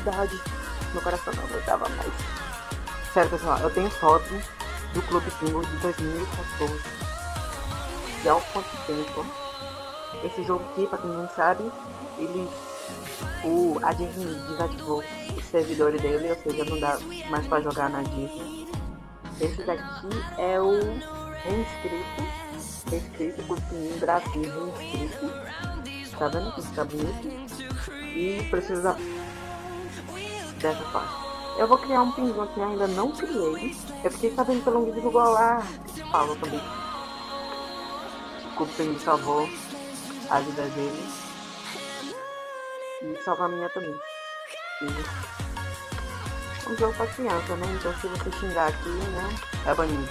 saudade. Meu coração não aguentava mais. Sério, pessoal, eu tenho foto do Clube Pinguim de 2014. Já há um quanto tempo. Esse jogo aqui, pra quem não sabe, ele. O, a Disney desativou os servidores dele, ou seja, não dá mais pra jogar na Disney. Esse daqui é o reinscrito. Reinscrito, Clube Brasil reinscrito. Tá vendo que fica bonito? E precisa dessa parte. Eu vou criar um pinguim que ainda não criei. Eu fiquei sabendo pelo vídeo do Golar. Falou também. O pinguim salvou a vida dele. E salvar a minha também. Um jogo pra criança, né? Então se você xingar aqui, né? É banido.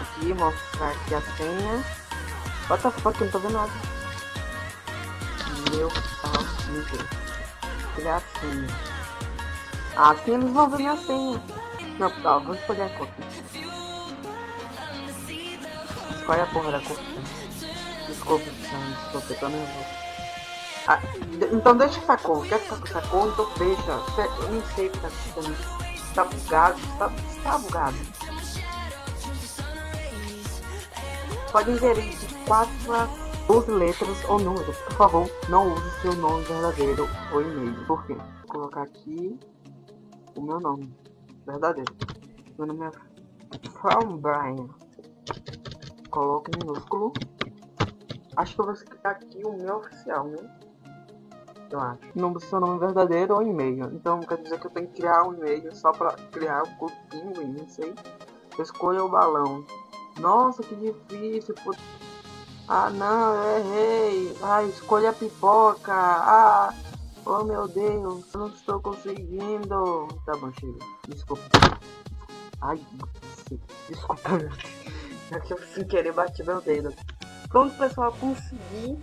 Aqui, mostrar aqui a senha. Bota fuck, não tô vendo nada. Meu pau, meu Deus. Criar a senha. Assim eles vão ver minha senha. Não, tá, vou escolher a cor. Escolhe a porra da cor. Desculpa, desculpa, eu tô nervoso. Ah, então deixa essa cor. Quer ficar com essa cor? Então deixa. Eu nem sei o que tá acontecendo. Tá bugado, tá, tá bugado. Pode inserir de 4 a 12 letras ou números. Por favor, não use seu nome verdadeiro ou e-mail. Por quê? Vou colocar aqui o meu nome verdadeiro. Meu nome é From Brian. Coloco minúsculo. Acho que eu vou escrever aqui o meu oficial, né? Eu acho. Não seu nome verdadeiro ou e-mail. Então quer dizer que eu tenho que criar um e-mail só pra criar o cupim, não sei. Escolha o balão. Nossa, que difícil. Put... Ah, não, errei. Ah, escolha a pipoca. Ah, Oh meu Deus, eu não estou conseguindo. Tá bom, chega. Desculpa. Ai, desculpa. É que eu sem querer bati meu dedo. Pronto, pessoal, consegui.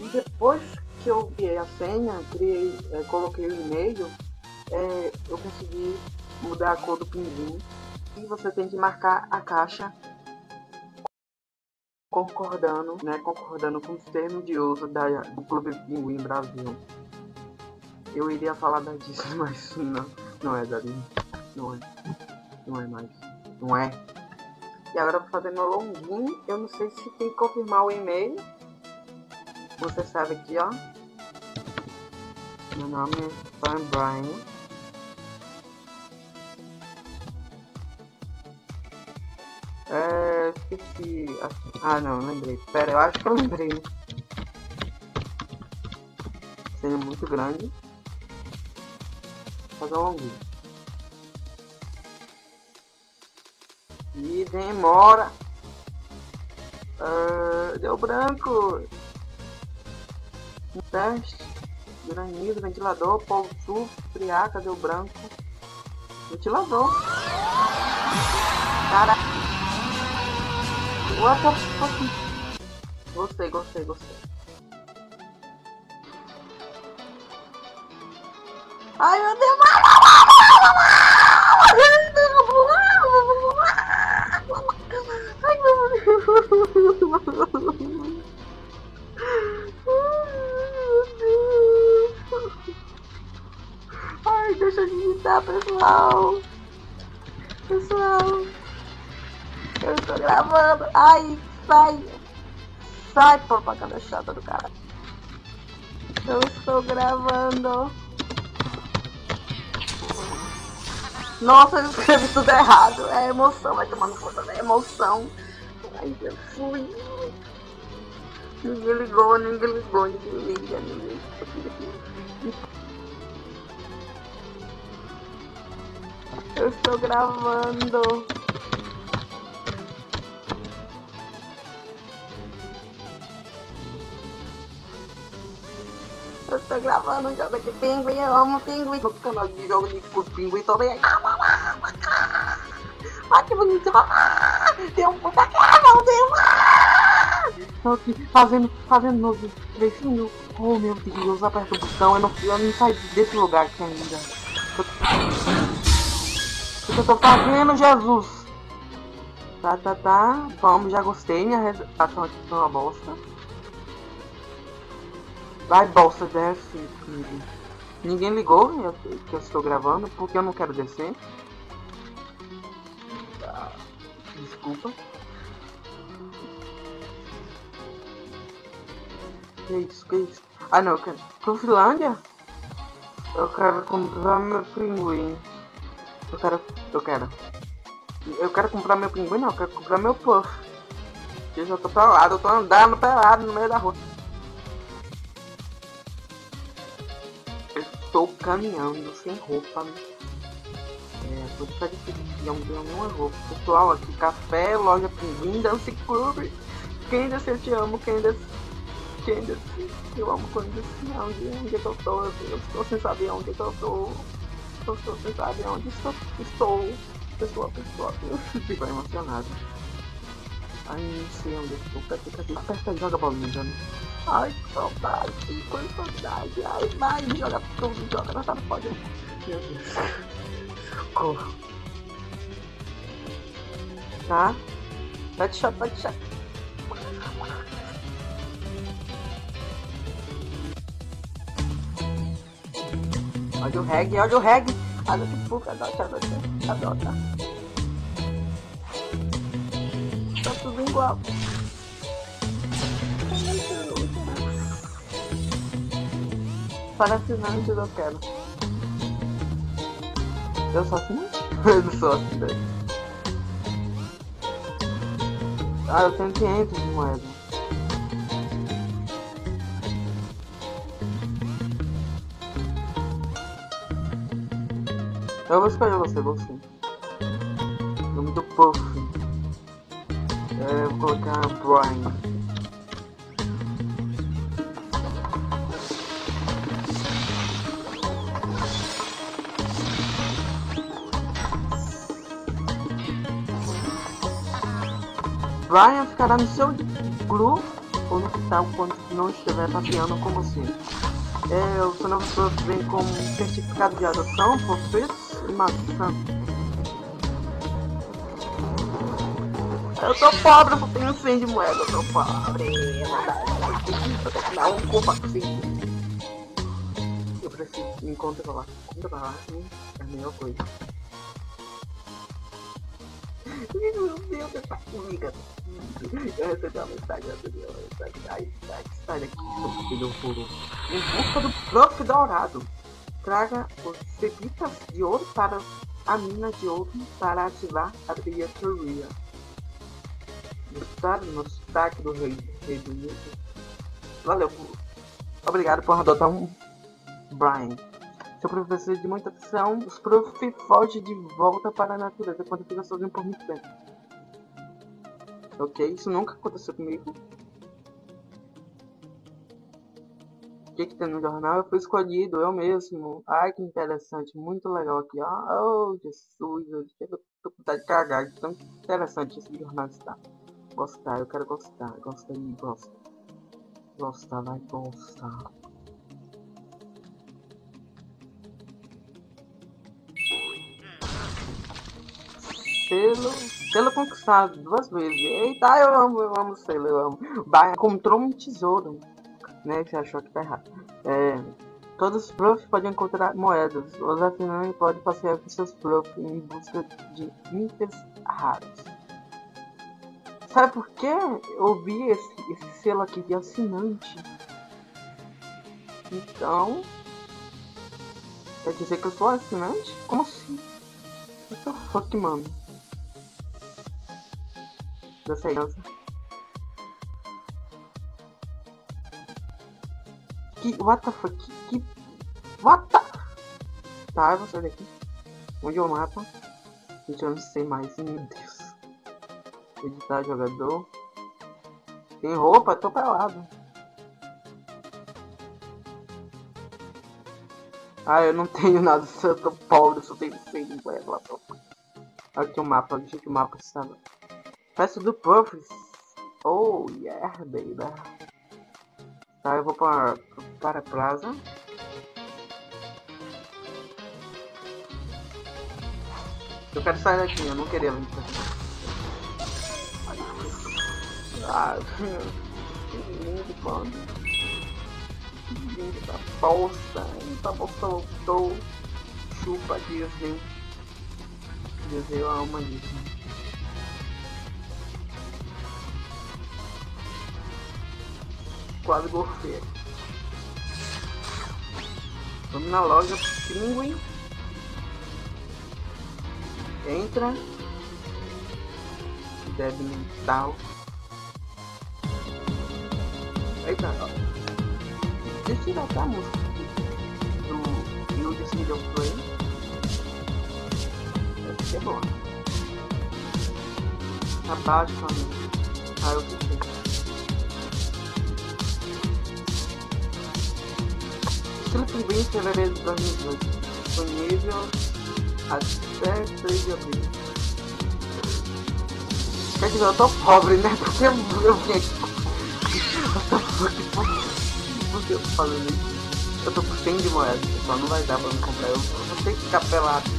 E depois que eu criei a senha, criei, é, coloquei o e-mail, é, eu consegui mudar a cor do pinguim. E você tem que marcar a caixa concordando, né, concordando com os termos de uso da, do Clube Pinguim Brasil. Eu iria falar da Disney, mas não, não é da Disney. Não é. Não é mais. Não é. E agora vou fazer meu login. Eu não sei se tem que confirmar o e-mail. Você sabe aqui, ó. Meu nome é Sam Brian. É, esqueci. Ah, não, lembrei. Pera, eu acho que eu lembrei. Seria muito grande fazer um longuinho. E demora. Uh, deu branco. Teste. Granizo, ventilador, pulso, friaca, deu branco. Ventilador. Cara. What the fuck? Gostei, gostei, gostei. Ai meu Deus! Ai, sai! Sai, propaganda chata do cara! Eu estou gravando! Nossa, eu escrevi tudo errado. É emoção, vai tomando conta da emoção. Ai, Jesus. Ninguém ligou, ninguém ligou, ninguém liga, ninguém. Eu estou gravando. Eu tô gravando um jogo de pinguim, eu amo pinguim. No canal de jogo de pinguim também. Olha que bonito. Tem um puta cara, meu Deus. Tô aqui fazendo, fazendo meu trecinho. Oh meu Deus, aperta o botão. Eu não, eu não saí desse lugar aqui ainda. O que eu tô fazendo, Jesus? Tá, tá, tá. Vamos, já gostei. Minha redação aqui foi uma bosta. Vai, bolsa, desce. Ninguém ligou que eu estou gravando porque eu não quero descer. Ah, desculpa. Que isso, que isso? Ah não, eu quero. Pro Finlândia? Eu quero comprar meu pinguim. Eu quero. Eu quero. Eu quero comprar meu pinguim, não, eu quero comprar meu puff. Eu já tô pelado, eu tô andando pelado no meio da rua. Estou caminhando sem roupa. É, por isso tá difícil ter nenhuma roupa. Pessoal, aqui café, loja pinguim, dance club. Quem desse eu te amo, quem desse. Quem desse eu amo quando desse onde, onde eu tô, eu estou sem saber onde eu tô. Eu estou sem saber onde estou. estou. Pessoa, pessoa, eu fico emocionado. Ai, não sei onde eu estou. Cadê? Aperta, joga a bolinha. Ai, que saudade, que saudade. Ai, vai, joga tudo, joga nessa pode. Meu Deus. Socorro. Tá? Pode deixar, pode deixar. Olha o reggae, olha o reggae. Olha que puta, adota, adota, adota. Tá tudo igual. Não, eu quero. Eu sou assim? eu não sou velho. Ah, eu tenho 500 de moeda. Eu vou escolher você, você. Nome do Puff. É, vou colocar Brian. Brian ficará no seu grupo ou no quintal quando não estiver passeando com você. É, o seu novo vem com certificado de adoção por feito maçã. Eu tô pobre, eu tenho 100 de moeda, eu tô pobre. Eu tenho que dar um corpo assim. Eu preciso lá. Encontrar assim, é a melhor coisa. Meu Deus, essa formiga. Eu recebi uma mensagem daqui, seu filho. Em busca do próprio dourado. Traga os pepitas de ouro para a mina de ouro para ativar a bilheteria. Gostaram no sotaque do rei, rei do Nito? Valeu. Obrigado por adotar um Brian. Seu professor de muita atenção, os prof foge de volta para a natureza quando fica sozinho por muito tempo. Ok, isso nunca aconteceu comigo. que, que tem no jornal, eu fui escolhido, eu mesmo. Ai, que interessante, muito legal aqui, ó. Oh, Jesus, eu tô com vontade de cagar, interessante esse jornal está. Gostar, eu quero gostar, gosta de gosta. Gostar, vai gostar. Selo, selo conquistado duas vezes. Eita, eu amo, eu amo selo, eu amo. Vai, encontrou um tesouro né? Você achou que tá errado. É, todos os profs podem encontrar moedas. Os assinantes podem passear com seus profs em busca de itens raros. Sabe por que eu vi esse, esse selo aqui de assinante? Então. Quer dizer que eu sou assinante? Como assim? What the fuck, mano? Dessa criança. Que. What the fuck? Que. que what the. Tá, eu vou sair daqui. Onde o mapa? Gente, eu não sei mais. Meu Deus. Editar jogador. Tem roupa? Tô pelado. Ah, eu não tenho nada, eu tô pobre, só tenho 100 de moeda Aqui o mapa, deixa que o mapa estava. Festa do Puffs. Oh, yeah, baby. Tá, eu vou para, para a plaza. Eu quero sair daqui, eu não queria pra Ah, que lindo, mano. finge da bolsa. Essa bolsa voltou. Chupa Disney. Amo a Disney. Quase gorfeiro. Vamos na loja Pinguim. Entra. Deve mental. Eita, ó. Deixa eu tirar essa música do You Just Need a Play. Deve ser boa. Abaixo, amigo. Ah, eu fiquei. Estilo Pinguim, fevereiro de 2018. Disponível até 3 de abril. Quer dizer, eu tô pobre, né? Porque eu, vim aqui. Por que eu tô falando isso? Eu tô com 100 de moedas, pessoal. Não vai dar pra me comprar. Eu vou ter que ficar pelado.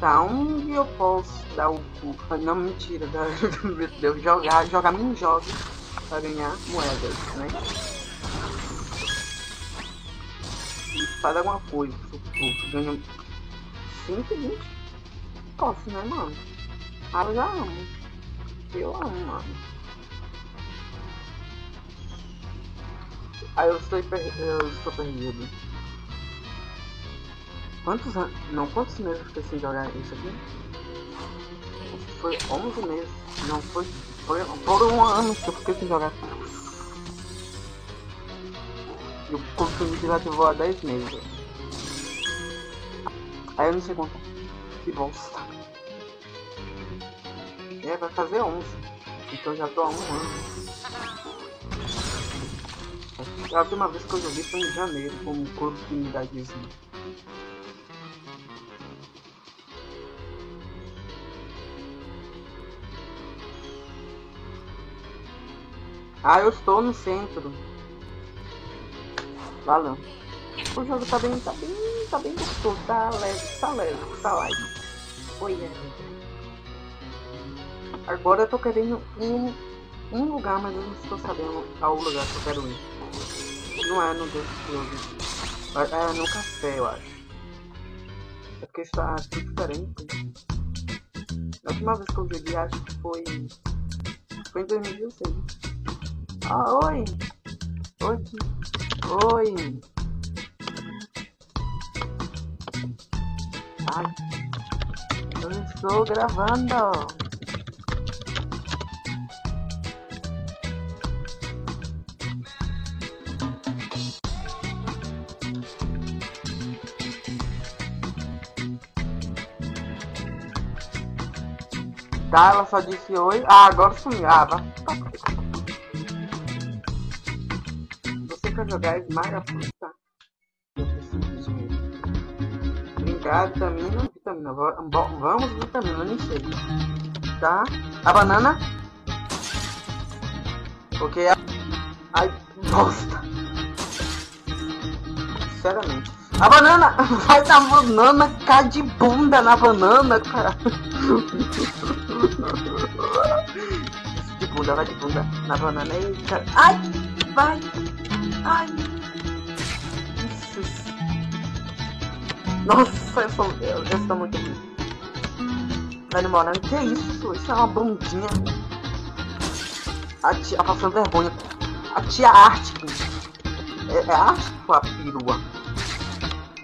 Tá, onde eu posso dar o cu? Não, mentira, meu Deus, jogar, jogar mini jogos para ganhar moedas, né? E faz alguma coisa, tu ganha 120. Posso, né, mano? Ah, eu já amo. Eu amo, mano. Aí eu estou, per... eu estou perdido. Quantos anos? Não, quantos meses eu fiquei sem jogar isso aqui? Foi 11 meses. Não, foi. Foi por um ano que eu fiquei sem jogar. E o consumi desativou há 10 meses. Aí eu não sei quanto. Que bosta. É, vai fazer 11. Então já tô há um ano. A última vez que eu joguei foi em janeiro, como corpo da Disney. Ah, eu estou no centro. Valeu. O jogo tá bem, tá bem, tá bem gostoso, tá leve, tá leve, tá light. Oi, é. Agora eu tô querendo um, um lugar, mas eu não estou sabendo qual lugar que eu quero ir. Não é no. É, é no café, eu acho. É porque está tudo diferente. A última vez que eu joguei acho que foi. Foi em 2016. Ah, oi! Oi! Oi! Ai, eu estou gravando! Tá, ela só disse oi. Ah, agora sumiu. Ah, vai. Jogar Esmaga Fruta? Eu preciso de dinheiro. Brincar, vitamina, vitamina. Va- va- Vamos, vitamina, nem sei. Tá? A banana? Ok. a- Ai, bosta. Sinceramente. A banana! Vai na banana, cai de bunda na banana, cara. De bunda, vai de bunda na banana. Eita. Ai, vai. Ai. Nossa, eu sou, eu, eu sou muito ruim. No morango. Que isso? Isso é uma bundinha. A tia passando vergonha. A tia Arte. É, é Arte ou a perua?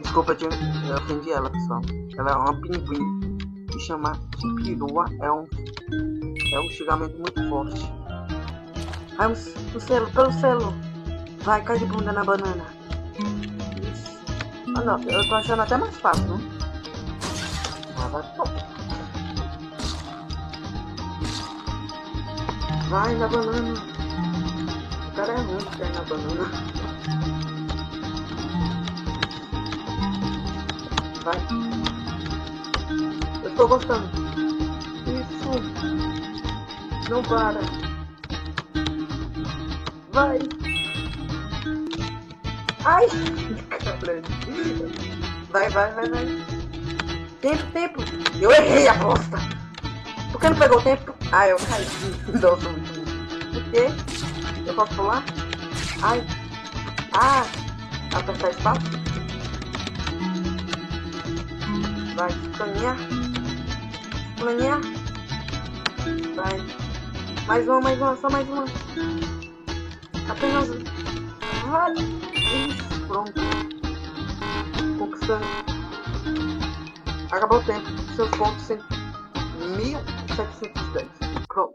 Desculpa, eu, eu ofendi ela, pessoal. Ela é uma pinguim. Me chamar de perua é um, é um xingamento muito forte. Vai, o, o selo, pelo selo. Vai, cai de bunda na banana. Isso. Ah, não, eu tô achando até mais fácil, né? Ah, vai. Vai na banana. O cara é ruim que cai na banana. Vai. Eu tô gostando. Isso. Não para. Vai. Ai. Vai, vai, vai, vai. Tempo, tempo. Eu errei a bosta. Por que não pegou o tempo? Ah, eu caí. Nossa, Por quê? Eu posso pular? Ai. Ah! Apertar espaço? Vai, caminhar. Caminhar. Vai. Mais uma, mais uma, só mais uma. Apenas. Vale. Pronto. Conquistando. Acabou o tempo. Seus pontos 1710. Pronto.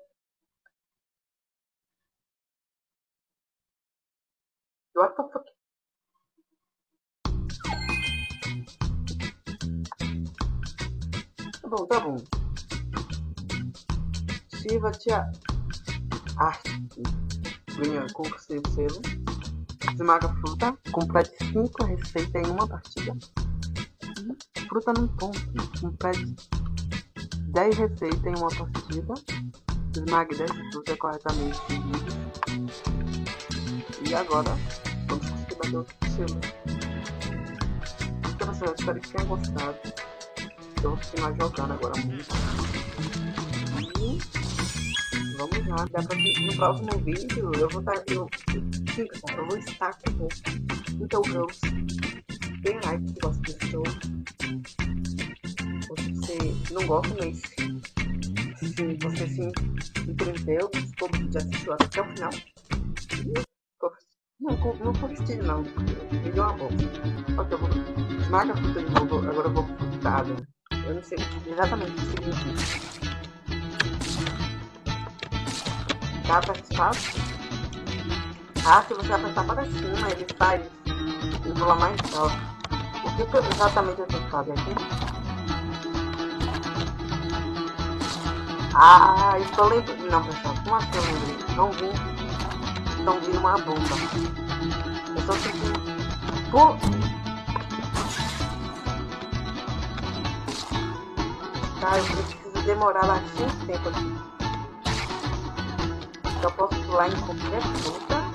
What the fuck? Tá bom, tá bom. Shiva Tia Arte. Ganha conquistei o selo. Esmaga fruta. Complete 5 receitas em uma partida. Fruta num ponto. Complete 10 receitas em uma partida. Esmague 10 frutas corretamente E agora vamos conseguir bater outro selo. Então pessoal, espero que tenham gostado. Eu vou continuar jogando agora muito. E vamos lá, dá pra no próximo vídeo eu vou estar. Eu, eu, vou estar com então Girls. Tem like se gosta desse se você não gosta, mas se você se entendeu, todo vídeo assistiu até o final. Não, não foi não, me deu uma boa. Ok, eu vou. Esmaga a fruta de novo, agora eu vou frutada. Eu não sei exatamente o que significa. Tá apertado? Ah, se você apertar para cima, ele faz e pula mais alto. O que, que exatamente eu tenho que fazer aqui? Ah, estou lembrando. Não, pessoal, como assim eu lembrei? Não vi. Estão vindo uma bomba. Eu só sentindo. Pô! Tá, eu preciso demorar lá bastante tempo aqui. Eu posso pular em qualquer fruta.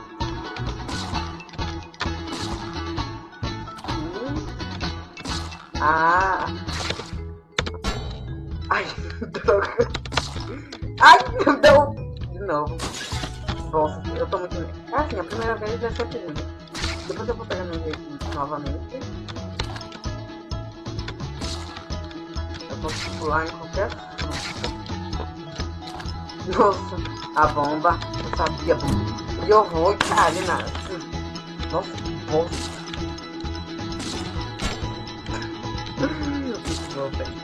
Ah! Ai, droga! Ai, não! De novo. Nossa, eu tô muito. Ah, sim, a primeira vez é sempre ruim. Depois eu vou pegar meu jeito novamente. Eu posso pular em qualquer. Nossa, a bomba. Eu sabia. E eu vou, cara, nada. Nossa, nossa. Velho.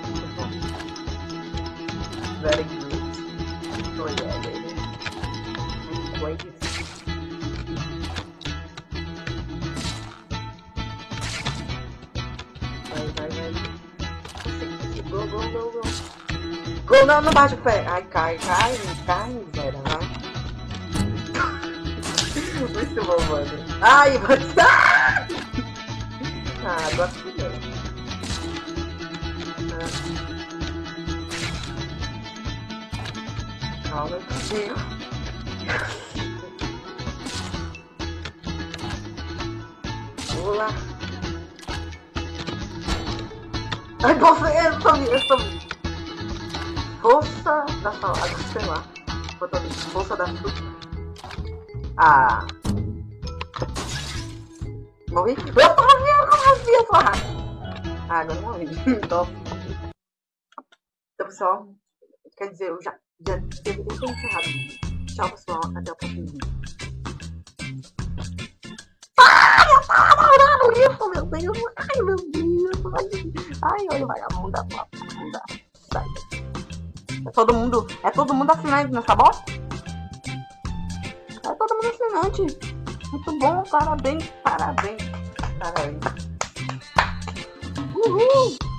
Very good. Oh yeah, baby. Wait. Vai, vai, vai. Go, go, go, go. Go, não, não bate o pé. Ai, cai, cai, cai, miséria, vai. Muito bom, mano. Ai, mas... Ah, agora fudeu. Ah. Calma, tio. Pula. Ai, nossa, eu tô tô Força da salada, sei lá. Força da fruta. Ah. Morri? Eu morri, eu morri, eu morri. Ah, agora eu morri. Top. Pessoal, quer dizer, eu já, já deveria ter encerrado. Tchau, pessoal. Até o próximo vídeo. Ai, isso, meu Deus. Ai, meu Deus. Ai, olha. Vagabunda. Sai. É todo mundo. É todo mundo assinante nessa bosta? É todo mundo assinante. Muito bom, parabéns, parabéns, parabéns. Uhul!